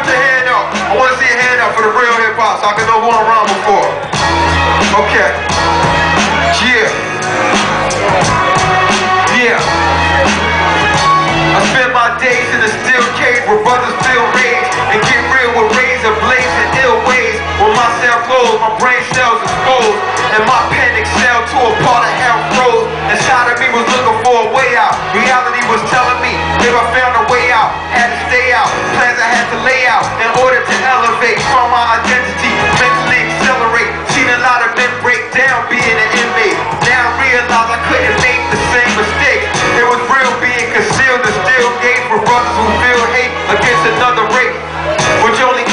put your hand up. I want to see your hand up for the real hip hop so I can know who I'm rhyming for. Okay. Yeah. Yeah. I spend my days in a steel cage where brothers feel rage and get real with razor blades and ill ways. When my cell closed, my brain cells exposed, and my pen excelled to a part of hell froze. Inside of me was looking for a way out. Reality was telling me who feel hate against another race, which only